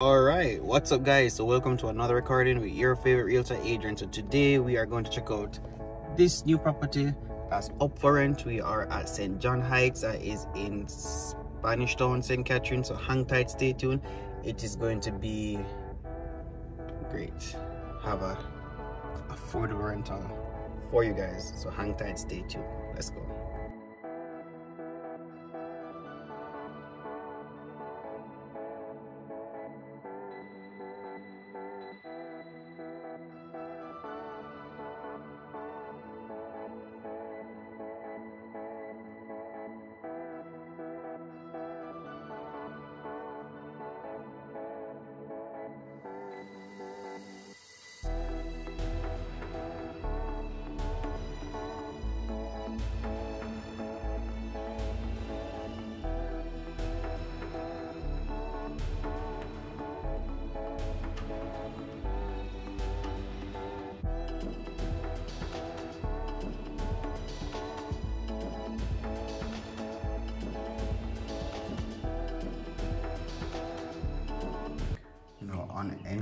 all right what's up guys? So welcome to another recording with your favorite realtor adrian so today we are going to check out this new property that's up for rent. We are at st john heights. That is in spanish town st catherine. So hang tight stay tuned. It is going to be great. Have a affordable rental for you guys. So hang tight stay tuned. Let's go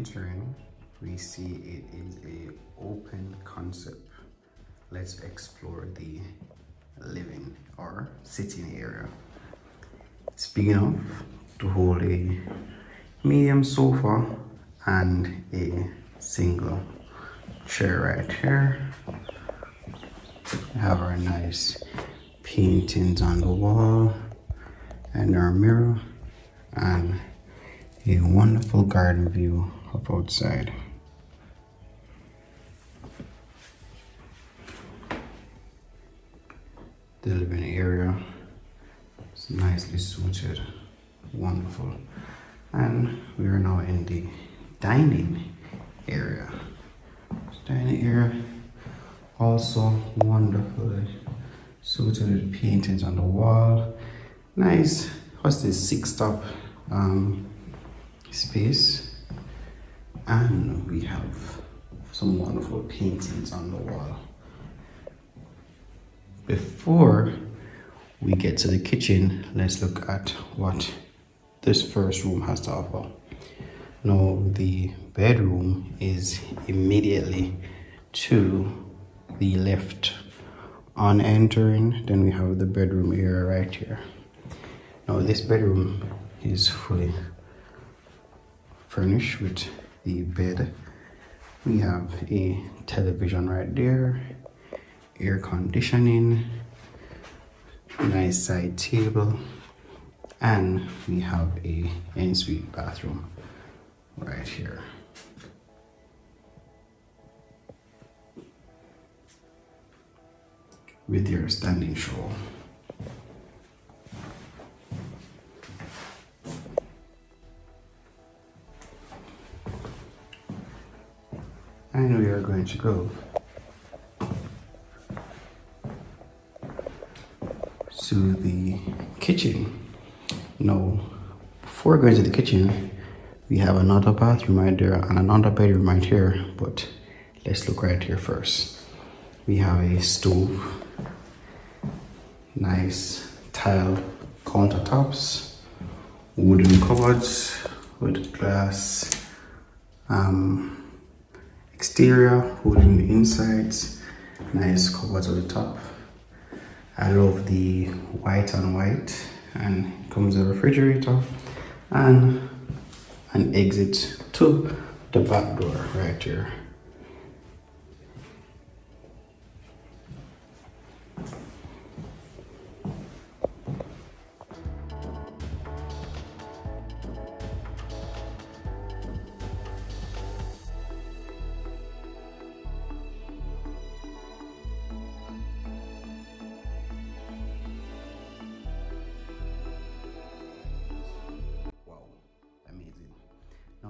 entering we see it is a open concept. Let's explore the living or sitting area. Big enough to hold a medium sofa and a single chair right here. We have our nice paintings on the wall and our mirror and a wonderful garden view of outside. The living area is nicely suited, wonderful. And we are now in the dining area. Dining area also wonderfully suited with paintings on the wall. Nice, what's this, six top um, space and we have some wonderful paintings on the wall. Before we get to the kitchen let's look at what this first room has to offer. Now the bedroom is immediately to the left. On entering then we have the bedroom area right here. Now this bedroom is fully furnished with the bed. We have a television right there, air conditioning, nice side table, and we have a ensuite bathroom right here. With your standing shower. And we are going to go to the kitchen. No, before going to the kitchen, we have another bathroom right there and another bedroom right here, but let's look right here first. We have a stove, nice tile countertops, wooden cupboards with glass, um, exterior, holding the insides, nice covers on the top. I love the white and white and comes a refrigerator and an exit to the back door right here.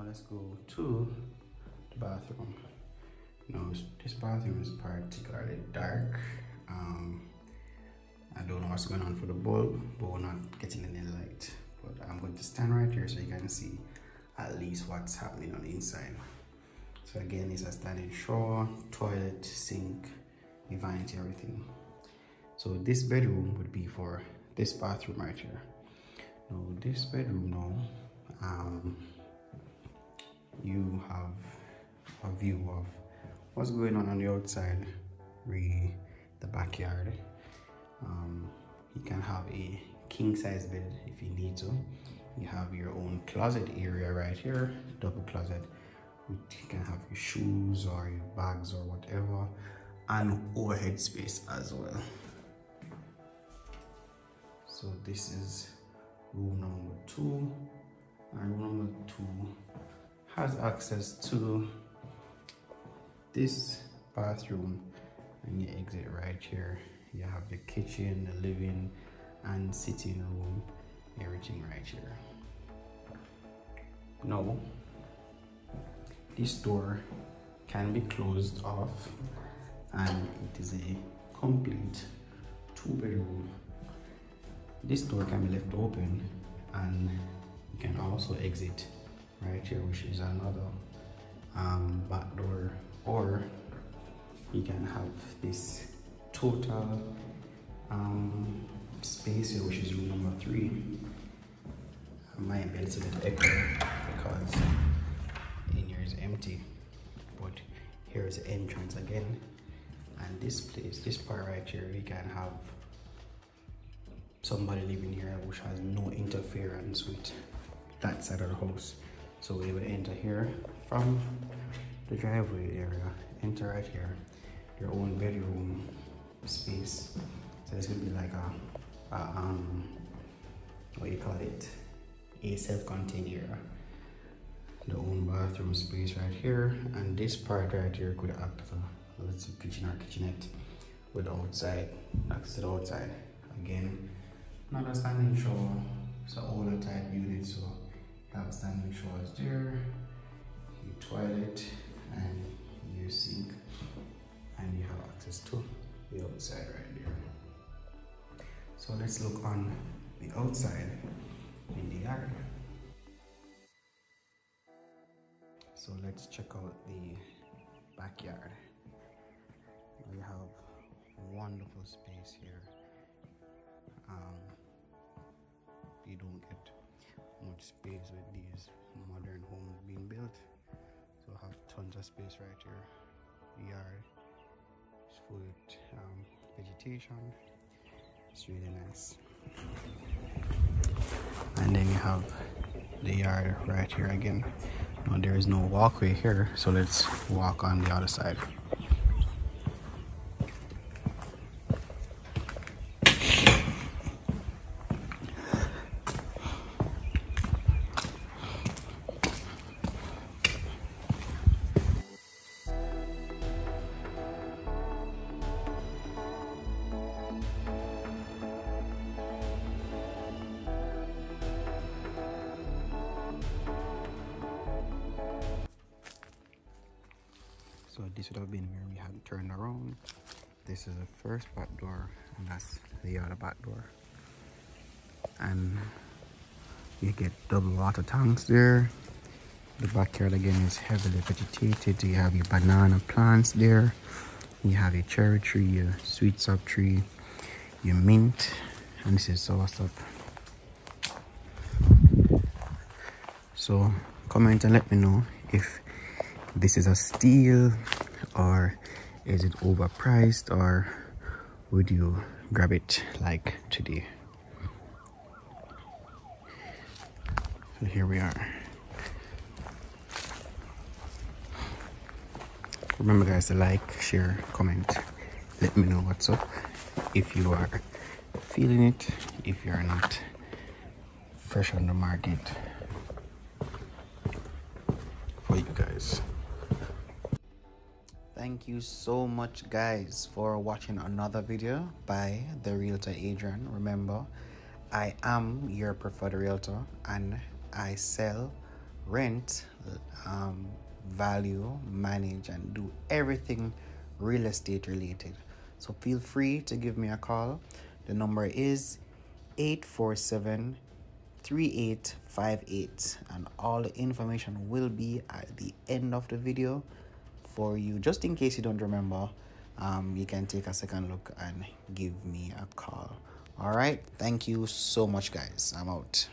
Let's go to the bathroom. Now this bathroom is particularly dark. Um, I don't know what's going on for the bulb, but we're not getting any light. But I'm going to stand right here so you can see at least what's happening on the inside. So again, it's a standing shower, toilet, sink, vanity, everything. So this bedroom would be for this bathroom right here. Now this bedroom now, um, you have a view of what's going on on the outside re the backyard. Um, you can have a king size bed if you need to. You have your own closet area right here double closet. You can have your shoes or your bags or whatever and overhead space as well. So this is room number two. And room number two has access to this bathroom and you exit right here. You have the kitchen the living and sitting room everything right here. Now this door can be closed off and it is a complete two bedroom this door can be left open and you can also exit right here which is another um, back door. Or you can have this total um, space here which is room number three. Might be a little bit echo because in here is empty but here is the entrance again. And this place this part right here you can have somebody living here which has no interference with that side of the house so we would enter here from the driveway area enter right here your own bedroom space. So it's gonna be like a, a um what you call it? A self-contained area the own bathroom space right here and this part right here could act as a little kitchen or kitchenette with outside access to the outside. Again not a standing shower it's an older type unit so have standing showers there. Your toilet and your sink and you have access to the outside right there. So let's look on the outside in the yard. So let's check out the backyard. We have wonderful space here. Um, you don't get much space with these modern homes being built. So have tons of space right here. Yard it's full with um, vegetation it's really nice and then you have the yard right here again. Now there is no walkway here, so let's walk on the other side. This would have been where we had turned around. This is the first back door and that's the other back door. And you get double water tanks there. The backyard again is heavily vegetated. You have your banana plants there. You have your cherry tree your sweetsop tree your mint and this is soursop so comment and let me know if this is a steal or is it overpriced or would you grab it like today? So here we are. Remember guys to like share comment. Let me know what's up. If you are feeling it if you are not fresh on the market for you guys you so much guys for watching another video by the realtor adrian. Remember i am your preferred realtor and i sell rent um, value manage and do everything real estate related. So feel free to give me a call. The number is 847 3858 and all the information will be at the end of the video for you just in case you don't remember um, you can take a second look and give me a call. All right? Thank you so much guys. I'm out